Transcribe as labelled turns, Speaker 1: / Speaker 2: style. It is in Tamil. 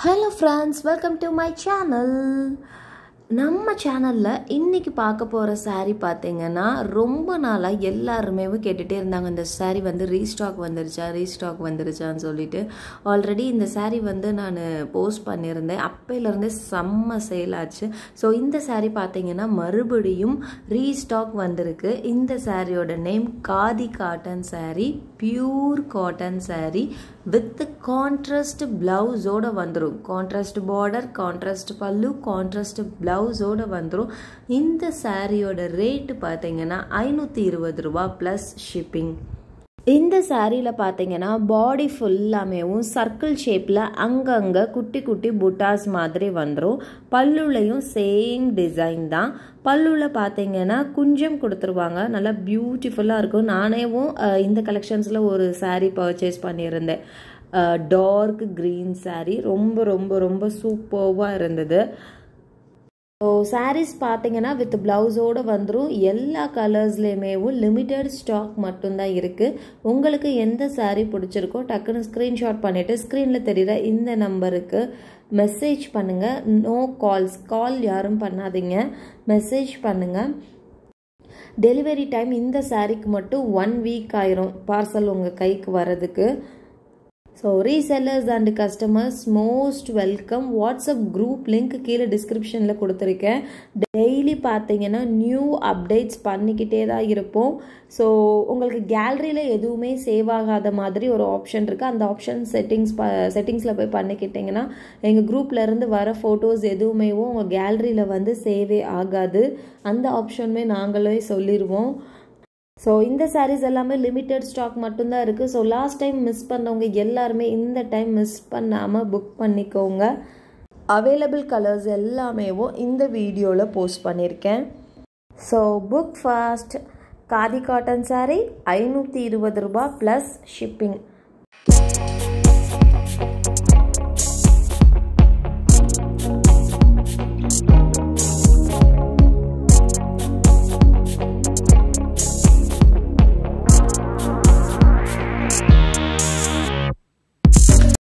Speaker 1: hello friends welcome to my channel. நம்ம சேனலில் இன்றைக்கி பார்க்க போகிற saree பார்த்தீங்கன்னா ரொம்ப நாளாக எல்லாருமே கேட்டுகிட்டே இருந்தாங்க இந்த saree வந்து ரீஸ்டாக் வந்துருச்சா ரீஸ்டாக் வந்துருச்சான்னு சொல்லிட்டு. ஆல்ரெடி இந்த saree வந்து நான் போஸ்ட் பண்ணியிருந்தேன். அப்போலேருந்தே செம்ம சேல் ஆச்சு. ஸோ இந்த saree பார்த்தீங்கன்னா மறுபடியும் ரீஸ்டாக் வந்திருக்கு. இந்த சாரியோட name khadi cotton saree pure cotton saree with contrast பிளவுஸோட வந்துடும் contrast border contrast pallu contrast ப்ளவுஸோடு வந்துடும் இந்த சாரியோட ரேட்டு பார்த்தீங்கன்னா ஐநூற்றி இருபது ரூபா ப்ளஸ் ஷிப்பிங் இந்த சாரியில் பார்த்தீங்கன்னா பாடி ஃபுல்லாமேவும் சர்க்கிள் ஷேப்பில் அங்கங்கே குட்டி குட்டி புட்டாஸ் மாதிரி வந்துடும் பல்லுலையும் சேம் டிசைன் தான். பல்லுவில் பார்த்தீங்கன்னா குஞ்சம் கொடுத்துருவாங்க. நல்லா பியூட்டிஃபுல்லாக இருக்கும். நானேவும் இந்த கலெக்ஷன்ஸில் ஒரு சாரீ பர்ச்சேஸ் பண்ணியிருந்தேன். டார்க் க்ரீன் சாரீ ரொம்ப ரொம்ப ரொம்ப சூப்பர்வாக இருந்தது. ஸோ சாரீஸ் பார்த்தீங்கன்னா வித் ப்ளவுஸோடு வந்துடும் எல்லா கலர்ஸ்லேயுமேவும் லிமிட்டட் ஸ்டாக் மட்டும்தான் இருக்குது உங்களுக்கு எந்த சாரீ பிடிச்சிருக்கோ டக்குன்னு ஸ்க்ரீன்ஷாட் பண்ணிவிட்டு ஸ்க்ரீனில் தெரிகிற இந்த நம்பருக்கு மெசேஜ் பண்ணுங்கள் நோ கால்ஸ் கால் யாரும் பண்ணாதீங்க. மெசேஜ் பண்ணுங்கள் டெலிவரி டைம் இந்த சாரீக்கு மட்டும் ஒன் வீக் ஆயிரும். பார்சல் உங்கள் கைக்கு வர்றதுக்கு. So resellers and customers most welcome WhatsApp group link கீழே டிஸ்கிரிப்ஷனில் கொடுத்துருக்கேன். டெய்லி பார்த்தீங்கன்னா நியூ அப்டேட்ஸ் பண்ணிக்கிட்டே தான் இருப்போம். ஸோ உங்களுக்கு கேலரியில் எதுவுமே சேவ் ஆகாத மாதிரி ஒரு ஆப்ஷன் இருக்குது அந்த ஆப்ஷன் செட்டிங்ஸ் ப செட்டிங்ஸில் போய் பண்ணிக்கிட்டிங்கன்னா எங்கள் குரூப்லேருந்து வர ஃபோட்டோஸ் எதுவுமேவும் உங்கள் கேலரியில் வந்து சேவே ஆகாது. அந்த ஆப்ஷனுமே நாங்களே சொல்லிடுவோம் ஸோ இந்த சாரீஸ் எல்லாமே லிமிட்டட் ஸ்டாக் மட்டும்தான் இருக்குது ஸோ லாஸ்ட் டைம் மிஸ் பண்ணவங்க எல்லாருமே இந்த டைம் மிஸ் பண்ணாமல் புக் பண்ணிக்கோங்க. அவைலபிள் கலர்ஸ் எல்லாமேவும் இந்த வீடியோவில் போஸ்ட் பண்ணியிருக்கேன் so book fast khadi cotton saree ஐநூற்றி இருபது ரூபா ப்ளஸ் ஷிப்பிங்